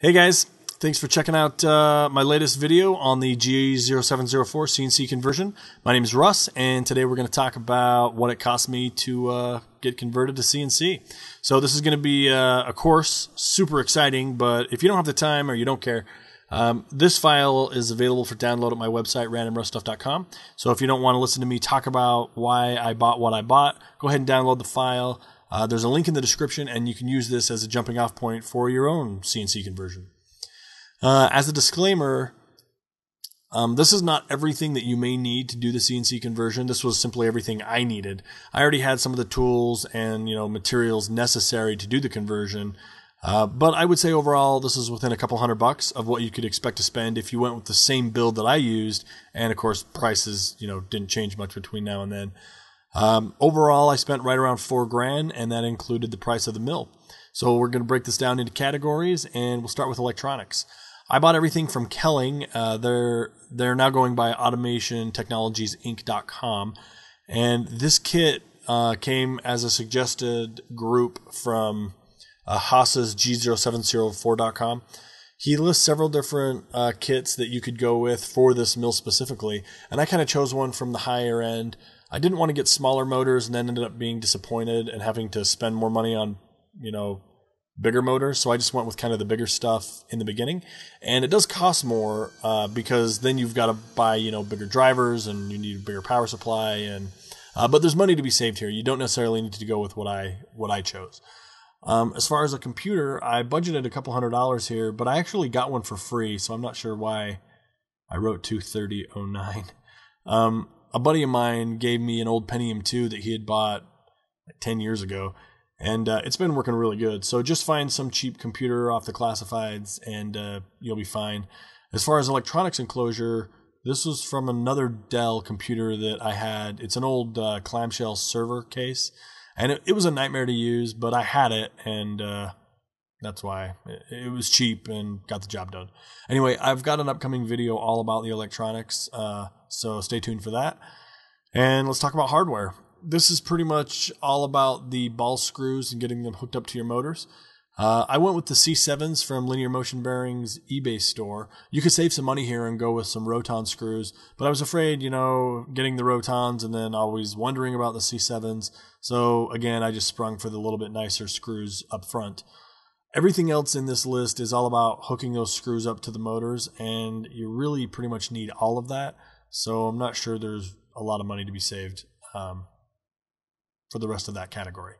Hey guys, thanks for checking out uh, my latest video on the G0704 CNC conversion. My name is Russ, and today we're going to talk about what it cost me to uh, get converted to CNC. So this is going to be uh, a course, super exciting, but if you don't have the time or you don't care, um, this file is available for download at my website, randomrussstuff.com. So if you don't want to listen to me talk about why I bought what I bought, go ahead and download the file. Uh, there's a link in the description, and you can use this as a jumping off point for your own CNC conversion. Uh, as a disclaimer, um, this is not everything that you may need to do the CNC conversion. This was simply everything I needed. I already had some of the tools and you know materials necessary to do the conversion. Uh, but I would say overall, this is within a couple hundred bucks of what you could expect to spend if you went with the same build that I used. And of course, prices, you know, didn't change much between now and then. Um, overall, I spent right around four grand, and that included the price of the mill. So we're going to break this down into categories, and we'll start with electronics. I bought everything from Keling. Uh, they're they're now going by AutomationTechnologiesInc.com, and this kit uh, came as a suggested group from uh, Hoss's G0704.com. He lists several different uh, kits that you could go with for this mill specifically, and I kind of chose one from the higher end. I didn't want to get smaller motors and then ended up being disappointed and having to spend more money on, you know, bigger motors. So I just went with kind of the bigger stuff in the beginning. And it does cost more uh, because then you've got to buy, you know, bigger drivers and you need a bigger power supply. And uh, but there's money to be saved here. You don't necessarily need to go with what I what I chose. Um, as far as a computer, I budgeted a couple hundred dollars here, but I actually got one for free, so I'm not sure why I wrote 23009. Um, a buddy of mine gave me an old Pentium 2 that he had bought 10 years ago, and uh, it's been working really good. So just find some cheap computer off the classifieds, and uh, you'll be fine. As far as electronics enclosure, this was from another Dell computer that I had. It's an old uh, clamshell server case, and it, it, was a nightmare to use, but I had it, and uh, that's why it, was cheap and got the job done. Anyway, I've got an upcoming video all about the electronics. Uh, so stay tuned for that. And let's talk about hardware. This is pretty much all about the ball screws and getting them hooked up to your motors. Uh, I went with the C7s from Linear Motion Bearings eBay store. You could save some money here and go with some Roton screws, but I was afraid, you know, getting the Rotons and then always wondering about the C7s. So again, I just sprung for the little bit nicer screws up front. Everything else in this list is all about hooking those screws up to the motors, and you really pretty much need all of that. So I'm not sure there's a lot of money to be saved um, for the rest of that category.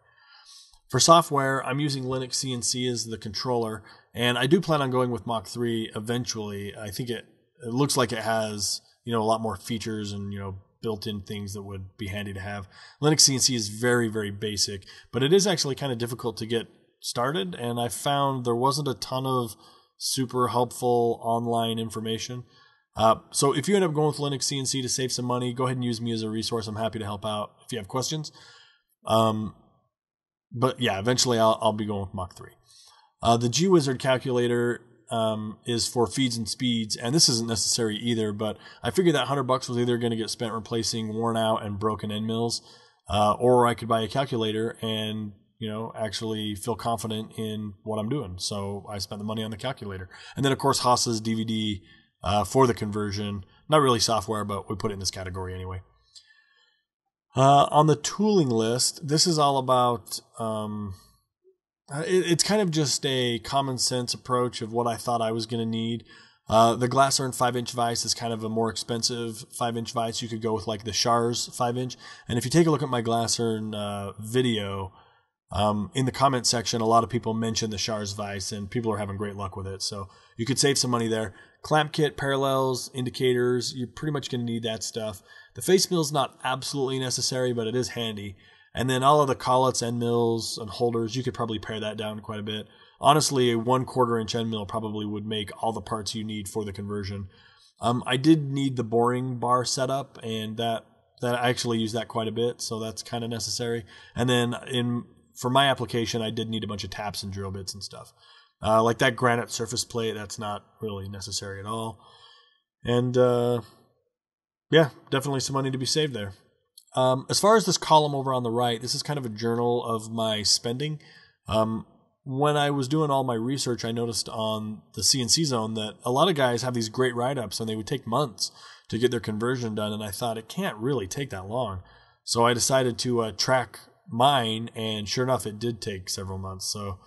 For software, I'm using Linux CNC as the controller, and I do plan on going with Mach 3 eventually. I think it, it looks like it has you know a lot more features and you know built-in things that would be handy to have. Linux CNC is very very basic, but it is actually kind of difficult to get started, and I found there wasn't a ton of super helpful online information. Uh, so if you end up going with Linux CNC to save some money, go ahead and use me as a resource. I'm happy to help out if you have questions. Um, but yeah, eventually I'll, I'll be going with Mach 3. Uh, the GWizard calculator um, is for feeds and speeds, and this isn't necessary either, but I figured that 100 bucks was either going to get spent replacing worn out and broken end mills, uh, or I could buy a calculator and you know, actually feel confident in what I'm doing. So I spent the money on the calculator. And then, of course, Hoss's DVD uh, for the conversion. Not really software, but we put it in this category anyway. Uh, on the tooling list, this is all about. Um, it, it's kind of just a common sense approach of what I thought I was going to need. Uh, the Glacern 5 inch vise is kind of a more expensive 5 inch vise. You could go with like the Shars 5 inch. And if you take a look at my Glacern uh, video, um, in the comment section, a lot of people mention the Shars Vice, and people are having great luck with it. So you could save some money there. Clamp kit, parallels, indicators, you're pretty much going to need that stuff. The face mill is not absolutely necessary, but it is handy. And then all of the collets, end mills, and holders, you could probably pare that down quite a bit. Honestly, a one quarter inch end mill probably would make all the parts you need for the conversion. Um, I did need the boring bar setup, and that that I actually use that quite a bit, so that's kind of necessary. And then in for my application, I did need a bunch of taps and drill bits and stuff. Uh, like that granite surface plate, that's not really necessary at all. And uh, yeah, definitely some money to be saved there. Um, as far as this column over on the right, this is kind of a journal of my spending. Um, when I was doing all my research, I noticed on the CNC zone that a lot of guys have these great write ups and they would take months to get their conversion done. And I thought it can't really take that long. So I decided to uh, track mine, and sure enough, it did take several months. So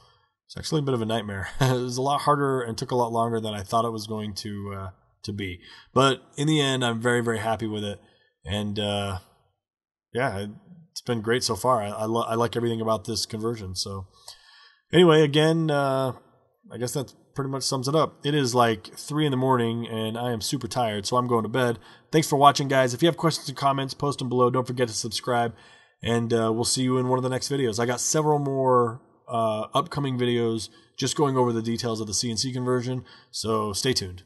it's actually a bit of a nightmare. it was a lot harder and took a lot longer than I thought it was going to uh, to be. But in the end, I'm very very happy with it, and uh, yeah, it's been great so far. I I, lo- I, like everything about this conversion. So anyway, again, uh, I guess that pretty much sums it up. It is like three in the morning, and I am super tired, so I'm going to bed. Thanks for watching, guys. If you have questions and comments, post them below. Don't forget to subscribe, and uh, we'll see you in one of the next videos. I got several more uh, upcoming videos just going over the details of the CNC conversion, so stay tuned.